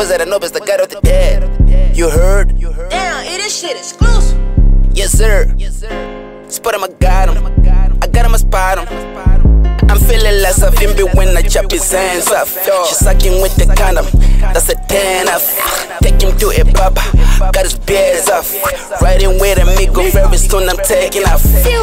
Yzet Anubis, the god of the dead? You heard? Damn, it is shit exclusive. Yes, sir. Spot him, I got him. I got him, I spot him. I'm feeling less of him when I chop his hands off. She sucking with the condom, that's a 10 off. Take him to a papa, got his beards off. Riding with a amigo, very soon I'm taking off.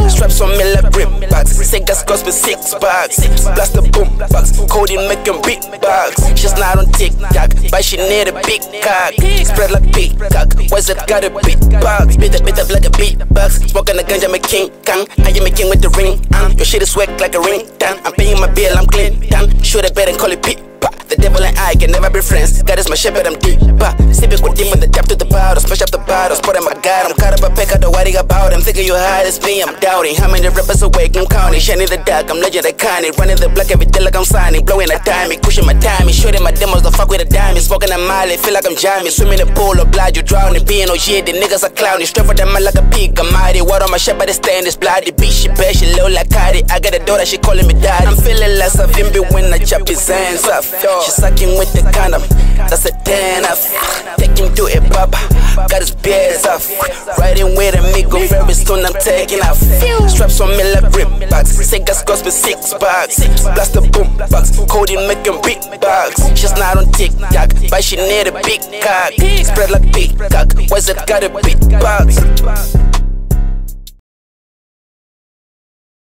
Straps on me like grip box, Cigars cost me six bucks. Blast the boom box, Cody making big bucks. She's not on TikTok, but she need a big cock. Spread like peacock, Yzet got a big box? Beat up, beat up like a beatbox. Smoking the ganja, me king kong. I am a king with the ring on. Your shit is wet like a ring down. I'm paying my bill, I'm Clinton. Shoot a bed and call it Pete. Friends. God is my shepherd, I'm deep. Sipping with him from the depth to the bottle. Smash up the bottles, put in my God. I'm caught up a peck of the whiting about him. Thinking you hard as me, I'm doubting. How many rappers awake? I'm counting. Shining the dark, I'm legend iconic. Running the block every day like I'm signing. Blowing a diamond, pushing my timing. Shooting my demos, the fuck with a diamond. Smoking a mile, feel like I'm jamming. Swimming in the pool, oblige you drowning. Being shit, the niggas are clowning. Straight for them, man like a pig. I'm mighty. Water on my it's staying this bloody. Bitch, she bad, she low like Cardi. I got a daughter, she calling me daddy. I'm feeling less of him, when I chop his hands off. She sucking with the condom, that's a 10 off. Take him to a papa, got his beards off. Riding with a amigo, very soon I'm taking off. Straps on me like grip box, Cigars cost me six bucks. Blast the boom box, Cody making big bucks. She's not on TikTok, but she need a big cock. Spread like peacock, Yzet got a big box?